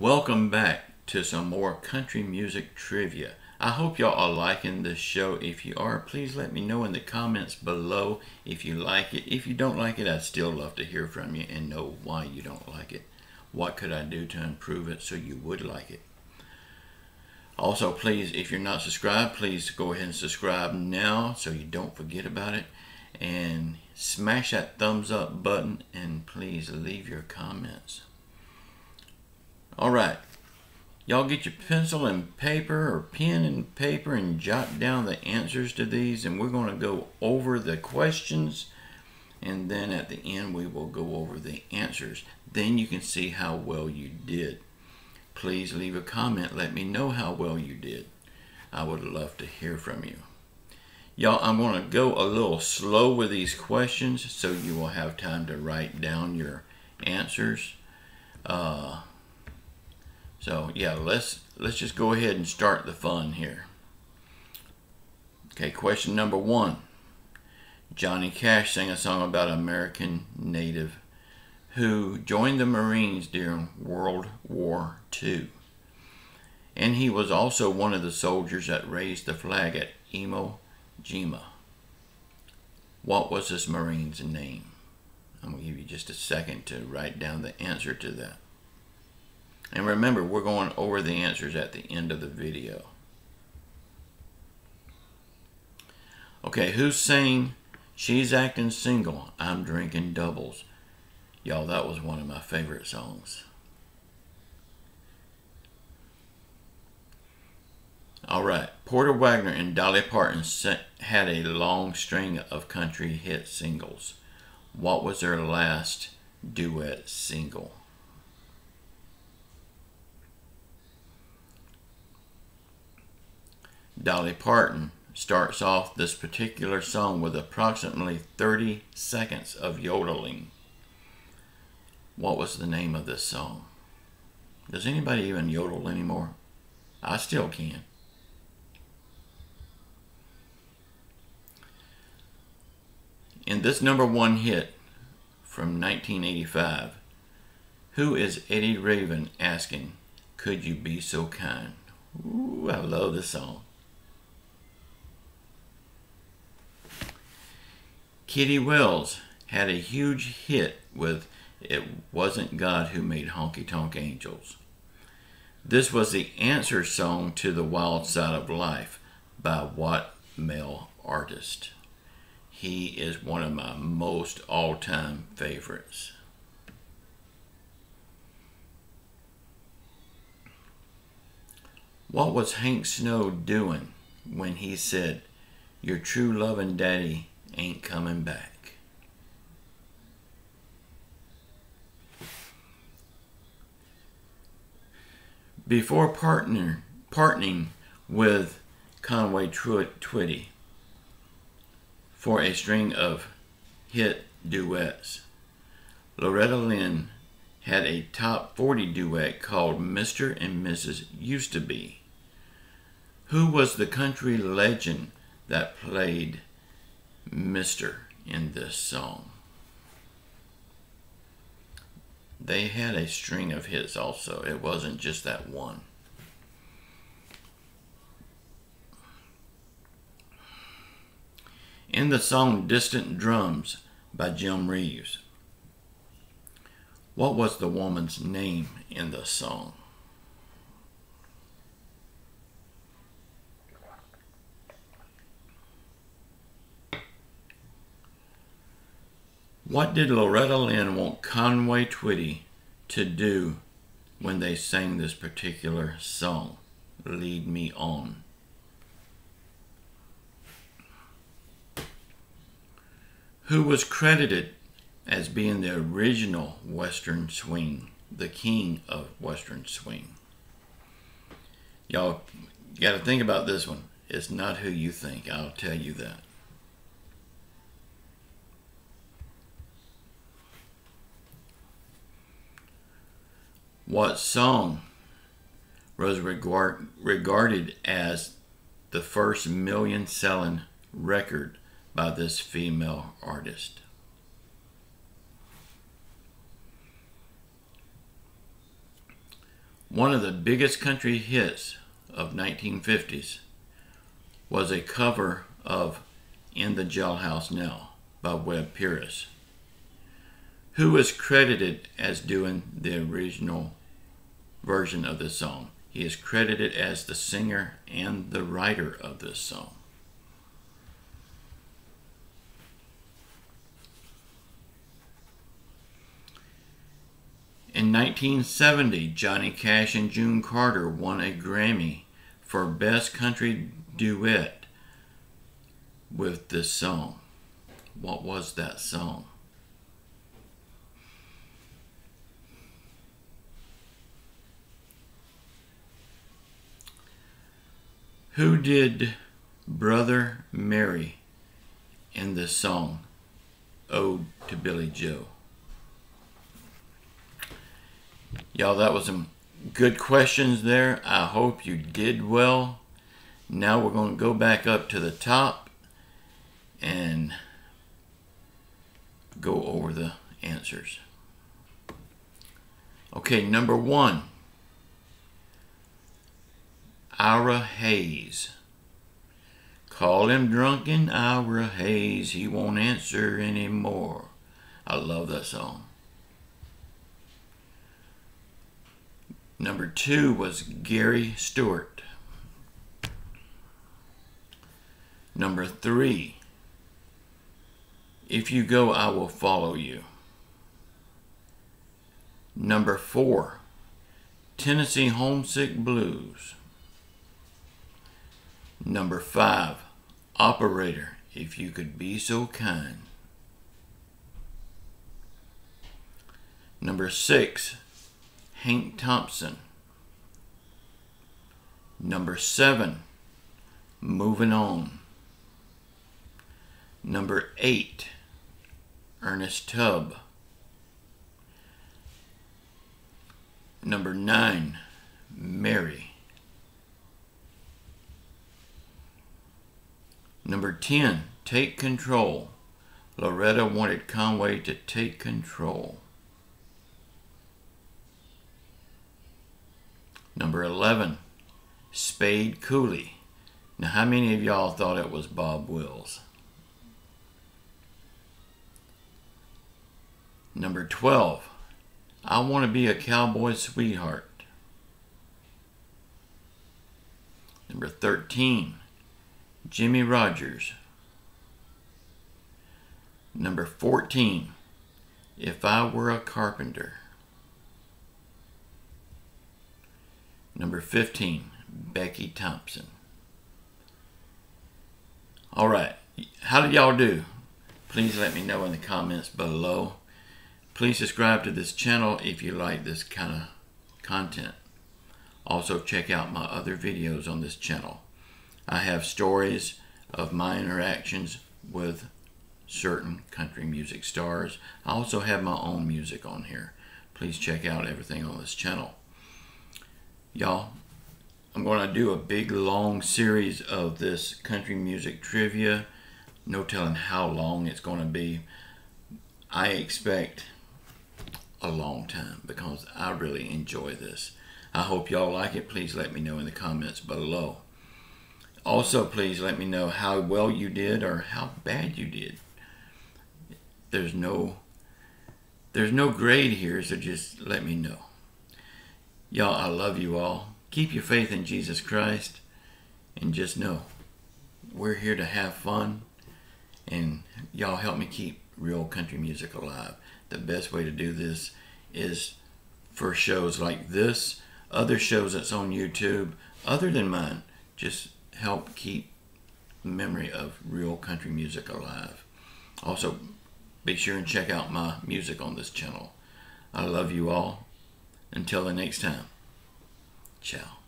Welcome back to some more country music trivia. I hope y'all are liking this show. If you are, please let me know in the comments below if you like it. If you don't like it, I'd still love to hear from you and know why you don't like it. What could I do to improve it so you would like it? Also, please, if you're not subscribed, please go ahead and subscribe now so you don't forget about it. And smash that thumbs up button and please leave your comments. All right. Y'all get your pencil and paper or pen and paper and jot down the answers to these and we're going to go over the questions and then at the end we will go over the answers. Then you can see how well you did. Please leave a comment. Let me know how well you did. I would love to hear from you. Y'all, I'm going to go a little slow with these questions so you will have time to write down your answers. Uh, so yeah, let's let's just go ahead and start the fun here. Okay, question number one. Johnny Cash sang a song about an American native who joined the Marines during World War II. And he was also one of the soldiers that raised the flag at Iwo Jima. What was this Marine's name? I'm going to give you just a second to write down the answer to that. And remember, we're going over the answers at the end of the video. Okay, who's saying She's Acting Single, I'm Drinking Doubles? Y'all, that was one of my favorite songs. All right, Porter Wagoner and Dolly Parton had a long string of country hit singles. What was their last duet single? Dolly Parton starts off this particular song with approximately 30 seconds of yodeling. What was the name of this song? Does anybody even yodel anymore? I still can. In this number one hit from 1985, who is Eddie Raven asking, Could You Be So Kind? Ooh, I love this song. Kitty Wells had a huge hit with It Wasn't God Who Made Honky Tonk Angels. This was the answer song to The Wild Side of Life by what male artist? He is one of my most all time favorites. What was Hank Snow doing when he said, Your true loving daddy ain't coming back. Before partner, partnering with Conway Twitty for a string of hit duets, Loretta Lynn had a top 40 duet called Mr. and Mrs. Used to Be. Who was the country legend that played Mr. in this song. They had a string of hits also. It wasn't just that one. In the song Distant Drums by Jim Reeves, what was the woman's name in the song? What did Loretta Lynn want Conway Twitty to do when they sang this particular song, Lead Me On? Who was credited as being the original Western swing, the king of Western swing? Y'all got to think about this one. It's not who you think, I'll tell you that. What song was regard, regarded as the first million selling record by this female artist? One of the biggest country hits of 1950s was a cover of In the Jailhouse Now by Webb Pierce, who was credited as doing the original version of this song. He is credited as the singer and the writer of this song. In 1970, Johnny Cash and June Carter won a Grammy for Best Country Duet with this song. What was that song? Who did Brother marry in the song, Ode to Billie Joe? Y'all, that was some good questions there. I hope you did well. Now we're going to go back up to the top and go over the answers. Okay, number one. Ira Hayes. Call him drunken Ira Hayes. He won't answer anymore. I love that song. Number two was Gary Stewart. Number three, If You Go, I Will Follow You. Number four, Tennessee Homesick Blues. Number five, Operator, if you could be so kind. Number six, Hank Thompson. Number seven, Moving On. Number eight, Ernest Tubb. Number nine, Mary. Number 10, take control. Loretta wanted Conway to take control. Number 11, Spade Cooley. Now, how many of y'all thought it was Bob Wills? Number 12, I Want to Be a Cowboy Sweetheart. Number 13, Jimmie Rodgers. Number 14, If I Were a Carpenter. Number 15, Becky Thompson. All right, how did y'all do? Please let me know in the comments below. Please subscribe to this channel if you like this kind of content. Also check out my other videos on this channel. I have stories of my interactions with certain country music stars. I also have my own music on here. Please check out everything on this channel. Y'all, I'm going to do a big long series of this country music trivia. No telling how long it's going to be. I expect a long time because I really enjoy this. I hope y'all like it. Please let me know in the comments below. Also, please let me know how well you did or how bad you did. There's no there's no grade here, so just let me know. Y'all, I love you all. Keep your faith in Jesus Christ and just know we're here to have fun and y'all help me keep real country music alive. The best way to do this is for shows like this, other shows that's on YouTube, other than mine. Just help keep memory of real country music alive. Also, be sure and check out my music on this channel. I love you all. Until the next time, ciao.